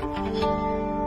うん。